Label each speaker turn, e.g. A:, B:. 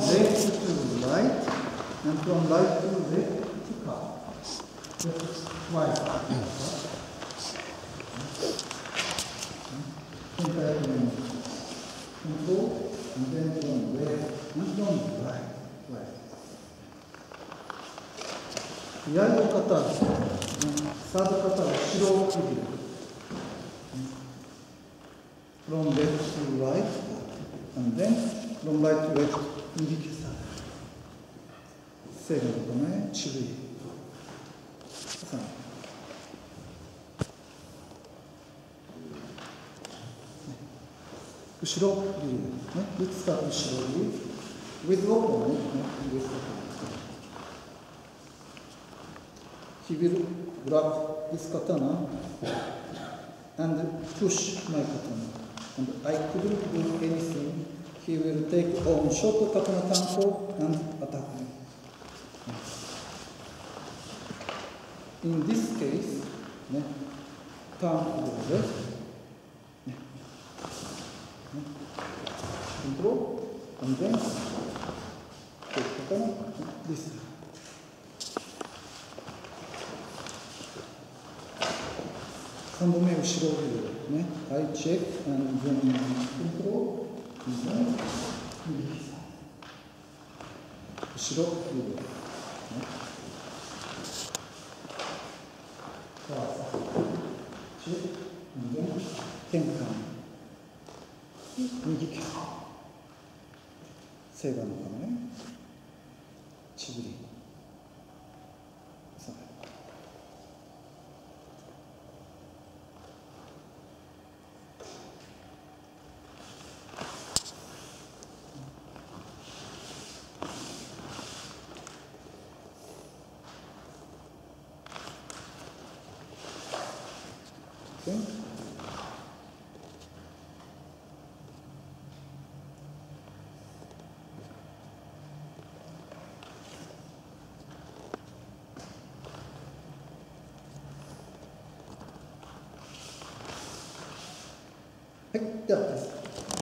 A: left to right and from right to left to car. Just twice. Compare control and then from left and from right. right. 左の方、サード方は後ろを切る。from left to right and then from right to left 右手させーのとね注意さあ後ろビーね、いつか後ろビー with open ね、with open he will grab this katana and push my katana and I couldn't do anything he will take on short katana tanko and attack me in this case ね、ターンをで、ね、control and then take katana this 3度目後ろをね、I check and then control and then 右膝後ろ右ねさあさあチェック and then 転換右膝セーバーのためちぶり ¿sí? Yeah.